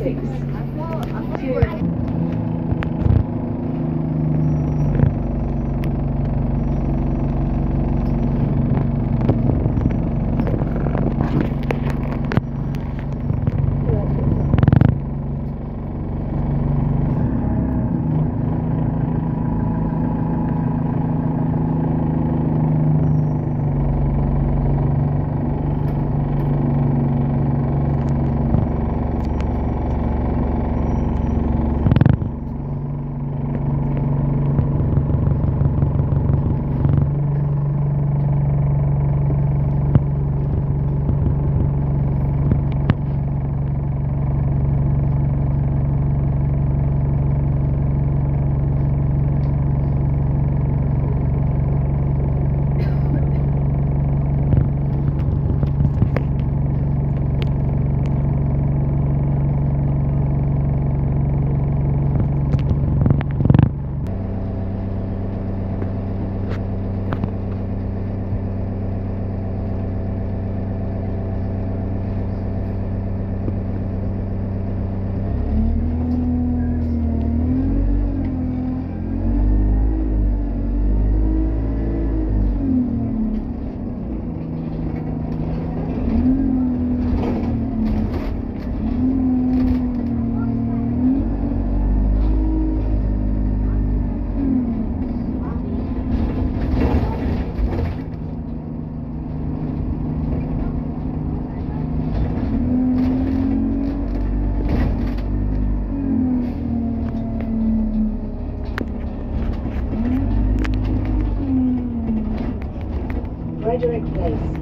six, two, Frederick Place.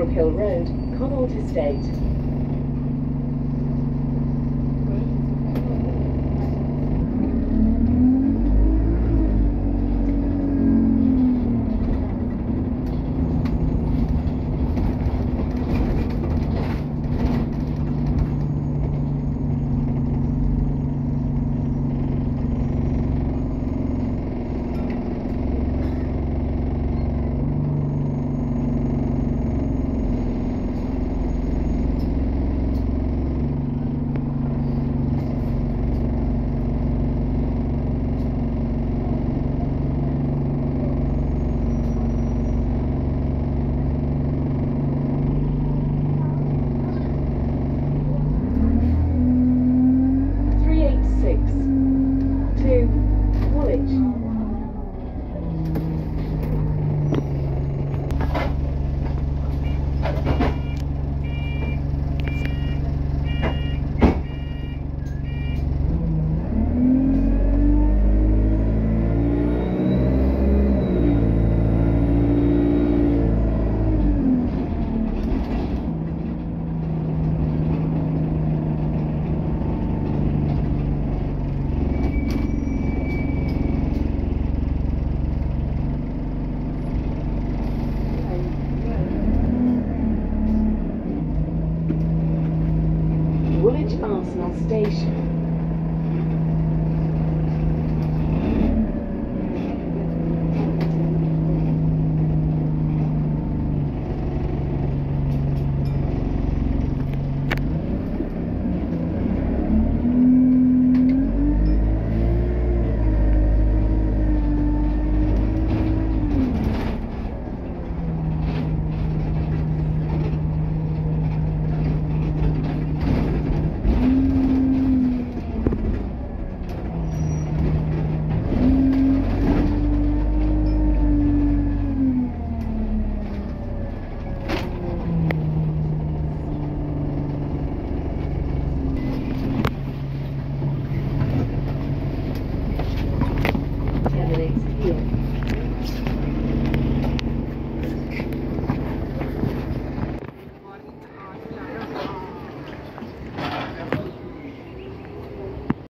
Brook Hill Road, Connaught Estate. Arsenal Station.